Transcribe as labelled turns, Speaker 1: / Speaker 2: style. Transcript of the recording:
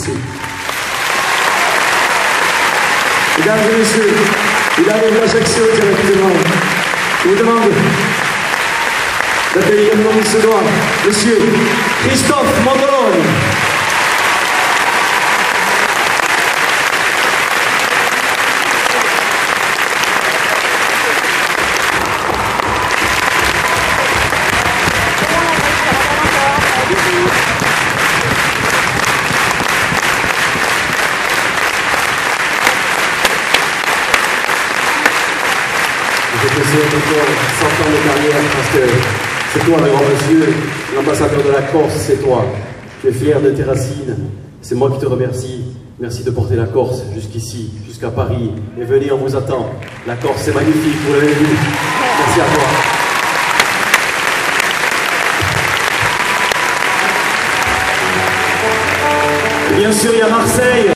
Speaker 1: Merci. Mesdames et messieurs, il arrive à chaque vous demande. Je vous demande d'accueillir comme il monsieur Christophe Mandolone.
Speaker 2: Je te souhaite encore 100 ans de carrière parce que c'est toi le grand monsieur, l'ambassadeur de la Corse, c'est toi. Tu es fier de tes racines. C'est moi qui te remercie. Merci de porter la Corse jusqu'ici, jusqu'à Paris. Et venez, on vous attend. La Corse, c'est magnifique, vous l'avez vu. Merci à toi.
Speaker 1: Et bien sûr, il y a Marseille.